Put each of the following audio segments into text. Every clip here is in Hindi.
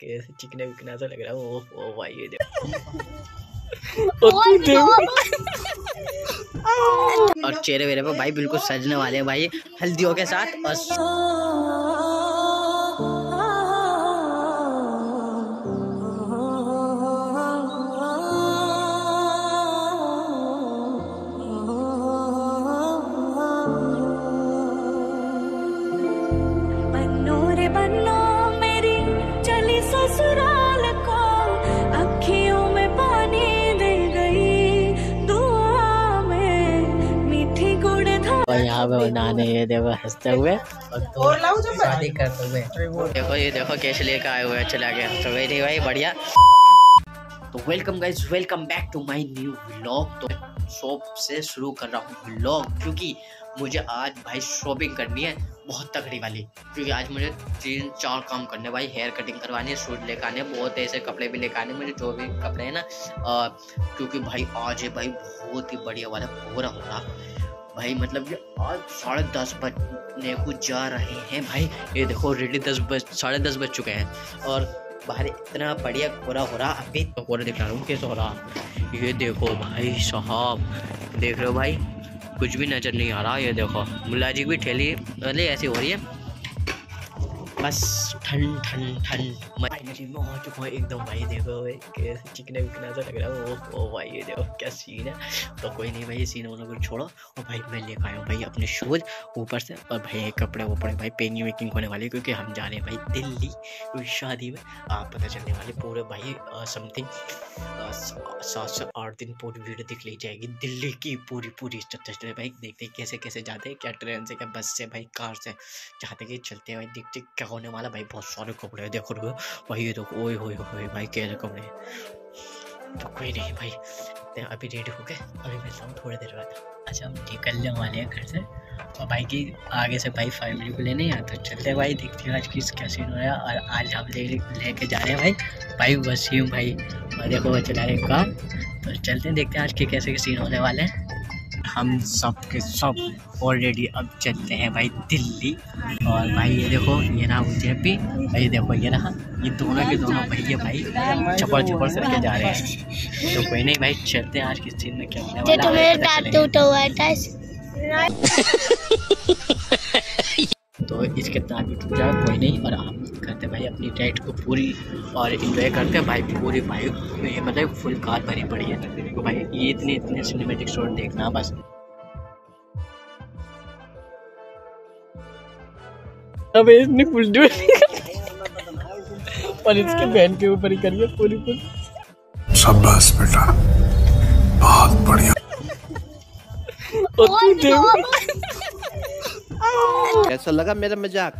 कैसे चिकना विकना सा लग रहा है ओह ओह भाई ये देखो और तू देखो और चेहरे वेरे पे भाई बिल्कुल सजने वाले हैं भाई हल्दियों के साथ और बनाने ये देखो हँसते हुए। और शादी करते हुए। देखो ये देखो कैसे लेकर आए हुए हैं चला गया। तो वही भाई बढ़िया। तो welcome guys welcome back to my new vlog तो शॉप से शुरू कर रहा हूँ व्लॉग क्योंकि मुझे आज भाई शॉपिंग करनी है बहुत तगड़ी वाली। क्योंकि आज मुझे तीन चार काम करने भाई हेयर कटिंग करवानी है सूट लेकर आने बहुत ऐसे कपड़े भी लेकर आने मुझे जो भी कपड़े हैं ना क्योंकि भाई आज है भाई बहुत ही बढ़िया वाला पूरा हो रहा भाई मतलब ये आज साढ़े दस बजने को जा रहे हैं भाई। ये देखो रेडी दस बज, साढ़े दस बज चुके हैं। और बाहर इतना बढ़िया कोरा हो रहा, अभी तो कोरा दिखा रहा हूँ, कैसे हो रहा। ये देखो भाई साहब, देख रहे हो भाई, कुछ भी नज़र नहीं आ रहा, ये देखो। मुलाजी की भी ठेली मतलब ऐसी हो रही है बस ठंड ठंड ठंड फाइनली मैं आ चुका हूँ एकदम भाई देखो भाई चिकना विकना सा लग रहा है ओ भाई ये देखो क्या सीन है तो कोई नहीं भाई ये सीन को छोड़ो और भाई मैं लेकर आया हूँ भाई अपने शूज़ ऊपर से और भाई कपड़े वपड़े भाई पेंगिंग वेकिंग होने वाली क्योंकि हम जा रहे हैं भाई दिल्ली शादी में आप पता चलने वाले पूरे भाई समथिंग सात से आठ दिन पूरी वीडियो दिख ली जाएगी दिल्ली की पूरी पूरी स्ट्रक्चर भाई देखते कैसे कैसे जाते हैं क्या ट्रेन से क्या बस से भाई कार से जाते कि चलते हैं भाई देखते क्या होने वाला भाई बहुत सारे कपड़े हैं, देखो भाई ये देखो, ओए होए होए, भाई कैसे कपड़े। तो कोई नहीं भाई ते अभी रेडी हो गए अभी मिलता हूँ थोड़ी देर बाद। अच्छा हम निकलने वाले हैं घर से। और भाई की आगे से भाई फैमिली को लेने हैं तो चलते भाई, देखते हैं आज किस क्या सीन हो रहा है। और आज हम ले, लेके जा रहे हैं भाई। भाई वसीम भाई। और देखो वो चला रहे कार तो चलते हैं, देखते हैं आज के कैसे सीन होने वाले हैं। हम सब के सब ऑलरेडी अब चलते हैं भाई दिल्ली। और भाई ये देखो ये रहा जेपी और ये देखो ये रहा ये दोनों के दोनों भैया भाई चपड़ चपड़ से लेके जा रहे हैं। तो कोई नहीं भाई चलते हैं आज किस चीज़ में क्या होने जे वाला है, तुम्हें। तो इसके साथ भी टूट जाए कोई नहीं और हम करते भाई अपनी डाइट को पूरी और इंजॉय करते हैं। भाई पूरी भाई ये मतलब फुल कार भरी पड़ी है। तो भाई ये इतने इतने सिनेमेटिक शॉट देखना बस। अबे इसने फुल जो और इसके बहन के ऊपर ही करिए पूरी पूरी शाबाश बेटा बहुत बढ़िया। तू कैसा लगा मेरा मज़ाक।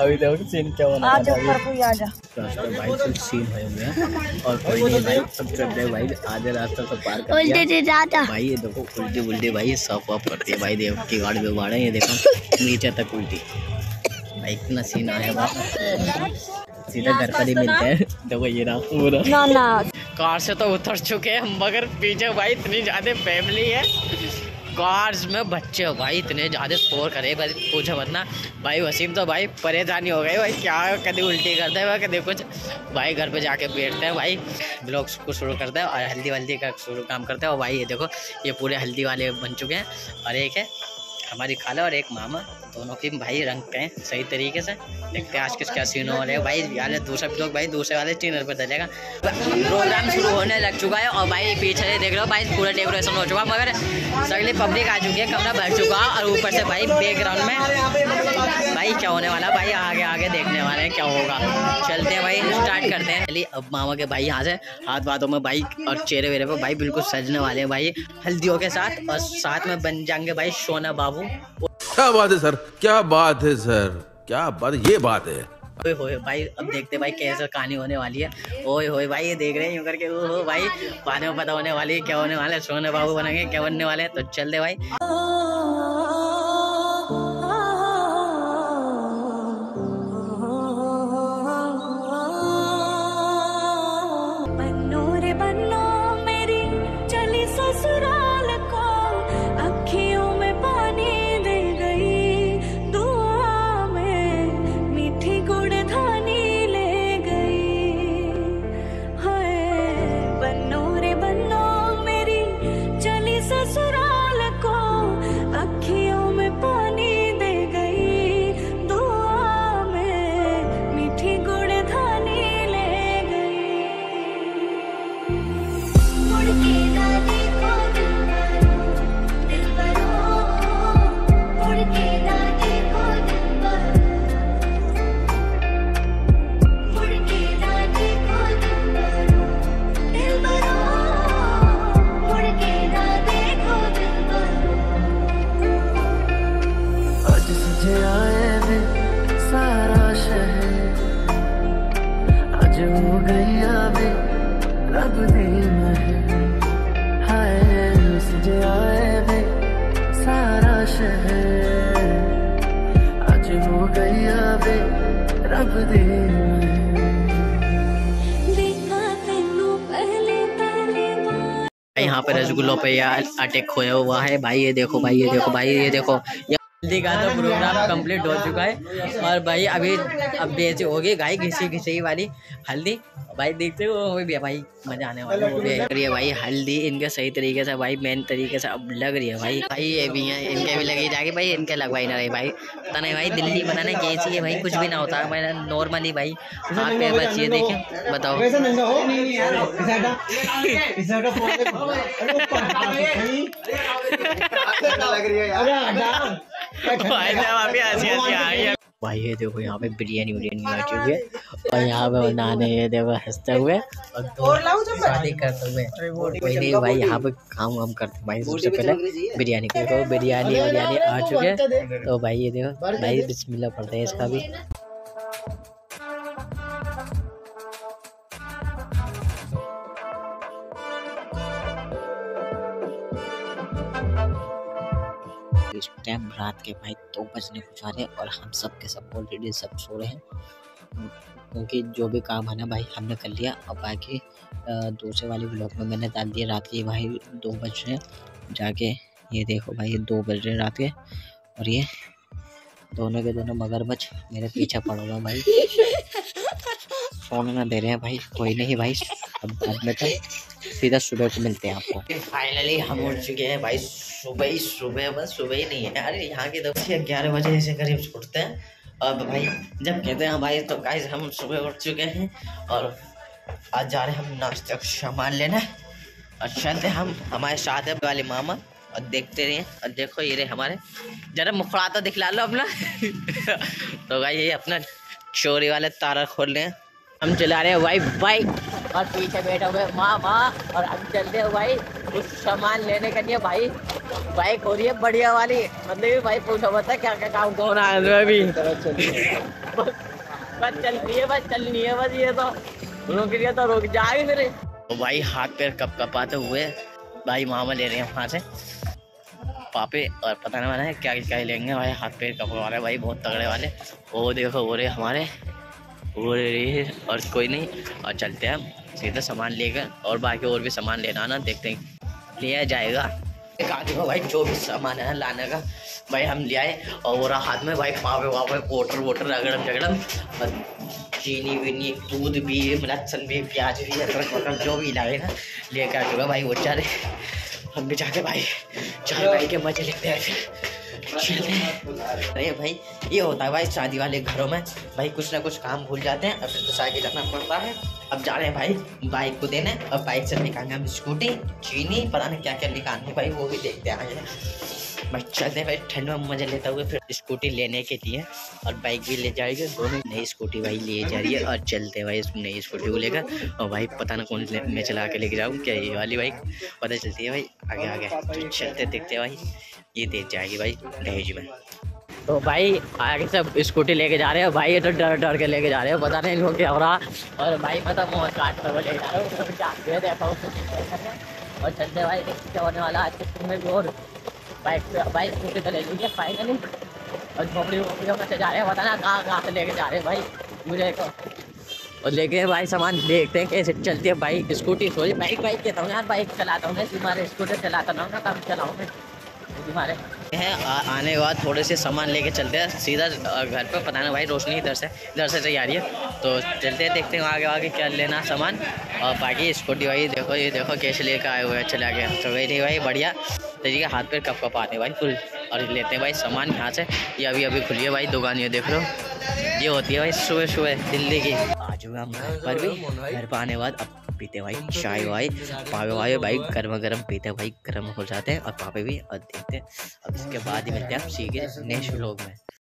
अभी देखो सीन क्या होना आज ऊपर कोई आ जा। भाई कुछ सीन हुए हुए और कोई नहीं भाई सब चल रहे भाई। आधे रास्ता तो पार कर उल्टे से जाता भाई ये देखो उल्टी उल्टी भाई साफ़ वाफ करती है भाई देव की गाड़ी में बाढ़ है ये देखो नीचे तक उल्टी। भाई इतना सीन आया। बात सीधा घर पर ही मिलते हैं। देखो ये रहा पूरा। ना? ना कार से तो उतर चुके हैं मगर पीछे भाई इतनी ज़्यादा फैमिली है। कार्स में बच्चे भाई इतने ज़्यादा स्कोर करे भाई पूछो मत ना। भाई वसीम तो भाई परेशानी हो गई भाई क्या कभी उल्टी करते हैं कभी कुछ। भाई घर पे जाके बैठते हैं भाई ब्लॉग्स को शुरू करते हैं और हल्दी वल्दी का शुरू काम करते हैं। और भाई ये देखो ये पूरे हल्दी वाले बन चुके हैं। और एक है हमारी खाला और एक मामा। दोनों की भाई रंग पे हैं, सही तरीके से। देखते हैं आज किस क्या सीन हो रहे हैं भाई यार दूसरा लोग, भाई, दूसरे वाले चैनल पर चलेगा। प्रोग्राम शुरू होने लग चुका है और भाई, पीछे देख हो भाई, पूरा डेकोरेशन हो चुका मगर सगली पब्लिक आ चुकी है, कमरा भर चुका और ऊपर से भाई बैकग्राउंड में भाई, क्या होने वाला भाई, आगे आगे देखने वाले हैं, क्या होगा? चलते हैं भाई स्टार्ट करते हैं। चलिए, अब मामा के भाई यहाँ से हाथ बातों में भाई और चेहरे वेरे पे भाई बिल्कुल सजने वाले हैं भाई, हल्दियों के साथ और साथ में बन जाएँगे भाई, सोना बाबू। क्या बात है, सर? क्या बात है, सर? क्या बात ये बात है। ओए होए भाई, अब देखते भाई कैसे कहानी होने वाली है। ओए होए भाई, ये देख रहे हैं यूँ करके ओ हो भाई, बाद में पता होने वाली है क्या होने वाला है, सोने बाबू बनेंगे, क्या बनने वाले हैं तो चल दे भाई। हो। गया वे रब दी। यहाँ पे रसगुल्लों पे यार अटैक खोया हुआ है। भाई, ये देखो, भाई, ये देखो, भाई, ये देखो। हल्दी का तो प्रोग्राम कंप्लीट हो चुका है। और भाई अभी अब बेच होगी गाय घिसी घिसी वाली हल्दी। भाई देखते हो वो भी है भाई मज़ा आने वाला है। वो भी है लग रही है भाई हल्दी इनके सही तरीके से भाई मेन तरीके से अब लग रही है भाई। भाई ये भी है इनके भी लगी जाएगी भाई इनके लगवाई ना रही भाई। पता नहीं भाई दिल्ली पता नहीं कैसी है भाई कुछ भी ना होता है नॉर्मली भाई। हाथ पे बस ये देखे बताओ। भाई ये देखो यहाँ पे बिरयानी बिरयानी आ चुकी है और यहाँ पे नाने ये देखो हँसते हुए और दो शादी करते हुए। पहले नहीं भाई यहाँ पे काम वाम करते भाई सबसे पहले बिरयानी देखो बिरयानी बिरयानी आ चुके हैं। तो भाई ये देखो भाई बिस्मिल्लाह पढ़ते हैं इसका भी। रात के भाई दो बजने को जा रहे हैं और हम सब के सब ऑलरेडी सब सो रहे हैं। क्योंकि जो भी काम है ना भाई, हमने कर लिया। और बाकी दूसरे वाले ब्लॉग में मैंने डाल दिया रात के भाई दो बज रहे हैं। जाके ये देखो भाई, ये दो बज रहे हैं रात के। और ये दोनों के दोनों मगरमच्छ मेरे पीछे पड़ा हुआ भाई। सोने ना दे रहे हैं भाई, कोई नहीं भाई। अब बाद में तो सीधा सुबह को मिलते हैं आपको। फाइनली हम उठ चुके हैं भाई। सुबह ही सुबह, बस सुबह ही नहीं है। अरे यहाँ के तो ग्यारह बजे ऐसे करीब उठते हैं। अब भाई, जब कहते हैं भाई तो गाइस हम सुबह उठ चुके हैं और आज जा रहे हैं हम नाश्ते का सामान लेने। और चलते हम, हमारे साथ है वाले मामा, और देखते रहिए। और देखो, ये रहे हमारे। जरा मुखड़ा तो दिखला लो अपना। तो भाई, ये अपना चोरी वाले तारा खोल रहे हैं। हम चला रहे हैं भाई बाइक और पीछे बैठे हुए माँ माँ और हम चलते हैं भाई, कुछ सामान लेने के लिए भाई। बाइक हो रही है, बढ़िया वाली। मतलब कि भाई पूछो बता क्या क्या काम कौन आ रहा है अभी? बस चल रही है, बस चल रही है, बस ये तो। रुक रही है तो रुक जाएगी मेरे। तो भाई, हाथ पैर कप कपाते हुए भाई मामा ले रहे हैं वहाँ से। पापे, और पता नहीं है क्या क्या लेंगे भाई, हाथ पैर कप वाले भाई, बहुत तगड़े वाले। वो देखो, वो रहे हमारे, वो रही और कोई नहीं। और चलते हैं, सीधा सामान लेकर, और बाकी और भी सामान लेना ना देखते हैं। लिया जाएगा। भाई जो भी सामान है लाने का भाई हम ले आए और वो रहा हाथ में भाई पावे वावे वोटर वोटर रगड़म झगड़म और चीनी वीनी दूध भी लहसन भी प्याज भी अदरक जो भी लाए ना लेकर आ चुका भाई वो चारे हम भी जाके भाई चाय भाई के मज़े लेते हैं फिर। अरे भाई ये होता है भाई शादी वाले घरों में भाई कुछ ना कुछ काम भूल जाते हैं और फिर तो आगे जाना पड़ता है। अब जा रहे हैं भाई बाइक को देने। और बाइक से निकालना हम स्कूटी चीनी, पता नहीं क्या क्या निकालने भाई, वो भी देखते हैं आगे। भाई चलते हैं भाई, ठंड में मज़ा लेते हुए फिर स्कूटी लेने के लिए। और बाइक भी ले जाएगी, दोनों नई स्कूटी भाई ले जा रही है। और चलते भाई इस नई स्कूटी को लेकर। और भाई पता ना कौन मैं चला के लेके जाऊँ, क्या ये वाली बाइक पता चलती है भाई, आगे आगे। तो चलते देखते भाई, ये दे जाएगी भाई दहेज में। तो भाई, आगे सब स्कूटी लेके जा रहे हैं। भाई, ये तो डर डर के लेके जा रहे हैं। पता नहीं इनको क्या हो रहा। और भाई, पता मोह काट कर वो ले जा रहे हो। और चलते भाई क्या होने वाला आज भी और बाइक पे बाइक स्कूटी तो ले लीजिए फाइनली और झोपड़ी वोपड़ियों में से जा रहे हैं। पता ना कहाँ कहाँ से लेके जा रहे हैं भाई। मुझे और लेके भाई सामान। देखते हैं कैसे चलती है बाइक स्कूटी सोची बाइक बाइक कहता हूँ यार बाइक चलाता हूँ मैं। तुम्हारे स्कूटर चलाता ना कम चलाऊँ मैं तुम्हारे है, आ- आने के बाद थोड़े से सामान लेके चलते हैं। सीधा घर पर पता नहीं भाई, रोशनी इधर से इधर से सही आ रही है। तो चलते हैं, देखते हैं आगे आगे क्या लेना सामान। और बाकी स्कूटी भाई, देखो, ये देखो, कैसे लेकर आए हुए चला गया तो वही भाई, बढ़िया। तरीके हाथ पे कप कप आते भाई, फुल। और लेते हैं भाई सामान यहाँ से। ये अभी अभी खुली है भाई, दुकान, ये देख लो। ये होती है भाई सुबह सुबह दिल्ली की। आज हुए हम घर पर भी घर पर आने के बाद अब पीते हैं भाई चाय वाय पावे वावे भाई गर्मा गर्म पीते हैं भाई गर्म हो जाते हैं और पापे भी और देखते हैं। अब इसके बाद ही मिलते हैं आप सीखे नेक्स्ट व्लॉग में।